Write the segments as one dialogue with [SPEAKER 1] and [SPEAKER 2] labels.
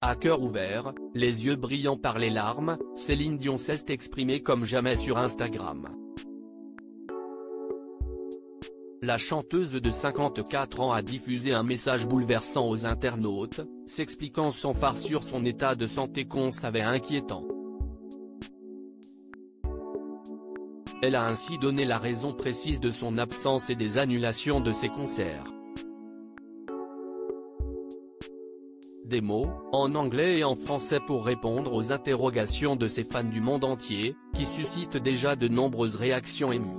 [SPEAKER 1] À cœur ouvert, les yeux brillants par les larmes, Céline Dion s'est exprimée comme jamais sur Instagram. La chanteuse de 54 ans a diffusé un message bouleversant aux internautes, s'expliquant sans phare sur son état de santé qu'on savait inquiétant. Elle a ainsi donné la raison précise de son absence et des annulations de ses concerts. Des mots, en anglais et en français pour répondre aux interrogations de ses fans du monde entier, qui suscitent déjà de nombreuses réactions émues.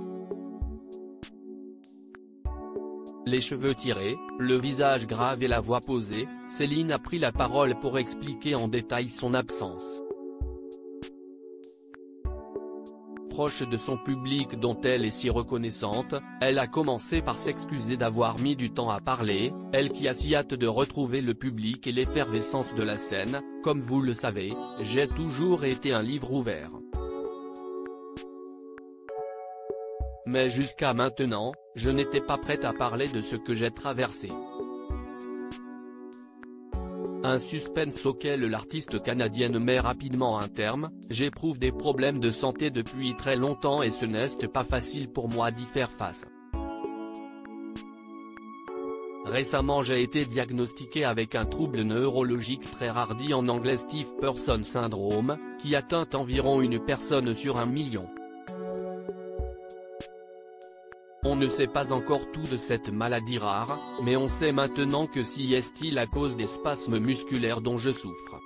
[SPEAKER 1] Les cheveux tirés, le visage grave et la voix posée, Céline a pris la parole pour expliquer en détail son absence. De son public dont elle est si reconnaissante, elle a commencé par s'excuser d'avoir mis du temps à parler, elle qui a si hâte de retrouver le public et l'effervescence de la scène, comme vous le savez, j'ai toujours été un livre ouvert. Mais jusqu'à maintenant, je n'étais pas prête à parler de ce que j'ai traversé. Un suspense auquel l'artiste canadienne met rapidement un terme, j'éprouve des problèmes de santé depuis très longtemps et ce n'est pas facile pour moi d'y faire face. Récemment j'ai été diagnostiqué avec un trouble neurologique très rare dit en anglais Steve Person Syndrome, qui atteint environ une personne sur un million. On ne sait pas encore tout de cette maladie rare, mais on sait maintenant que si est-il à cause des spasmes musculaires dont je souffre.